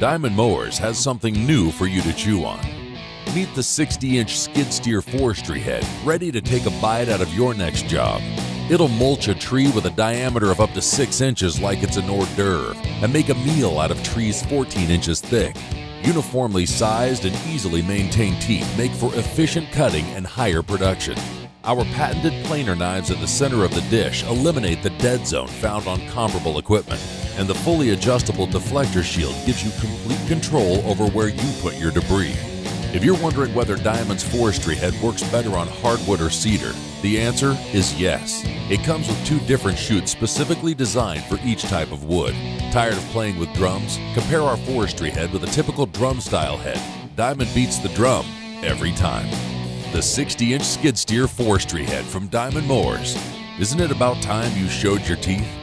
Diamond Mowers has something new for you to chew on. Meet the 60 inch skid steer forestry head, ready to take a bite out of your next job. It'll mulch a tree with a diameter of up to 6 inches like it's an hors d'oeuvre and make a meal out of trees 14 inches thick. Uniformly sized and easily maintained teeth make for efficient cutting and higher production. Our patented planer knives at the center of the dish eliminate the dead zone found on comparable equipment, and the fully adjustable deflector shield gives you complete control over where you put your debris. If you're wondering whether Diamond's forestry head works better on hardwood or cedar, the answer is yes. It comes with two different chutes specifically designed for each type of wood. Tired of playing with drums? Compare our forestry head with a typical drum style head. Diamond beats the drum every time. The 60 inch skid steer forestry head from Diamond Mowers. Isn't it about time you showed your teeth?